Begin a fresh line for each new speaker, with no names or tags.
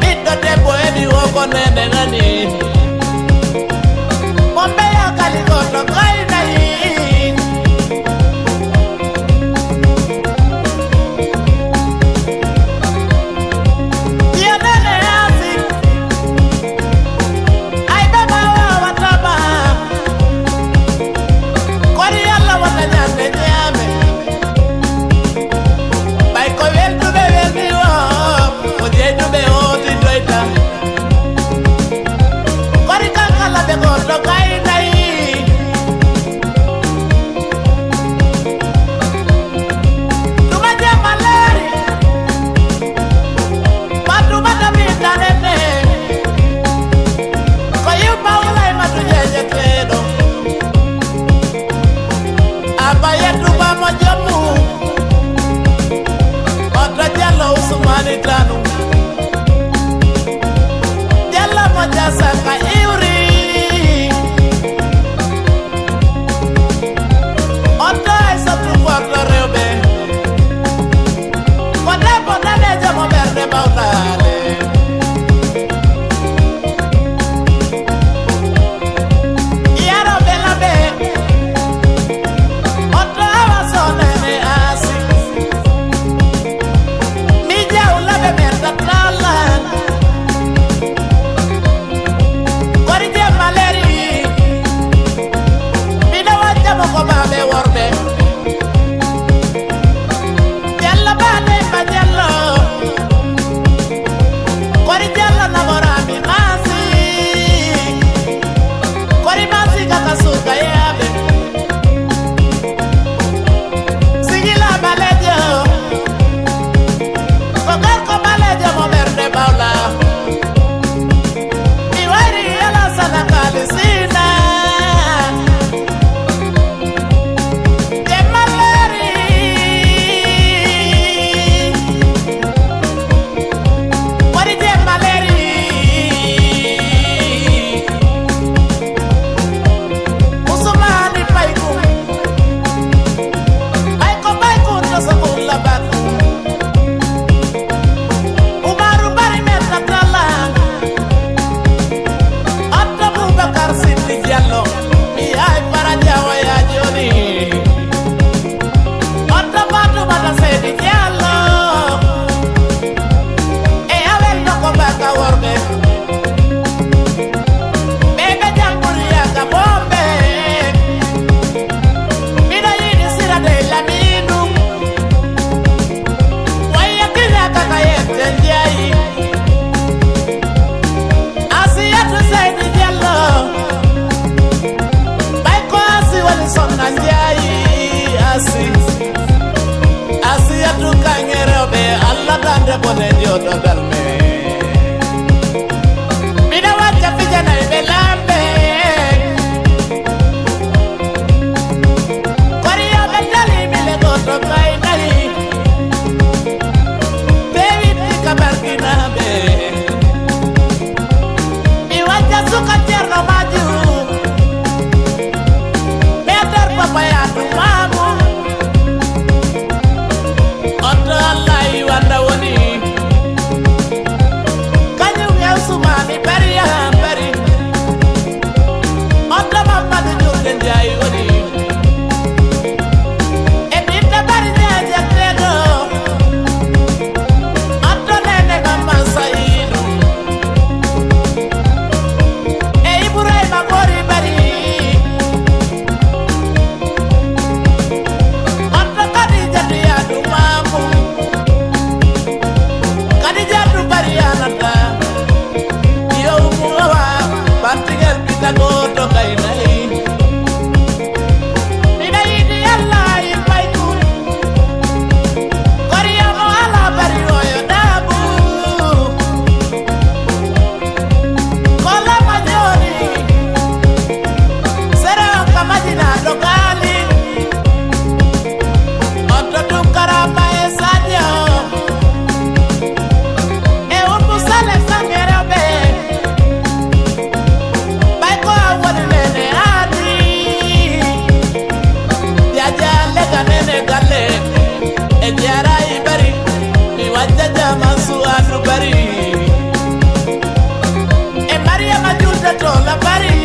mi dɔ tɛ bonya ni o kɔnɔ. set all a party